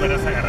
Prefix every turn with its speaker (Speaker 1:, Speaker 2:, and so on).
Speaker 1: para sacar.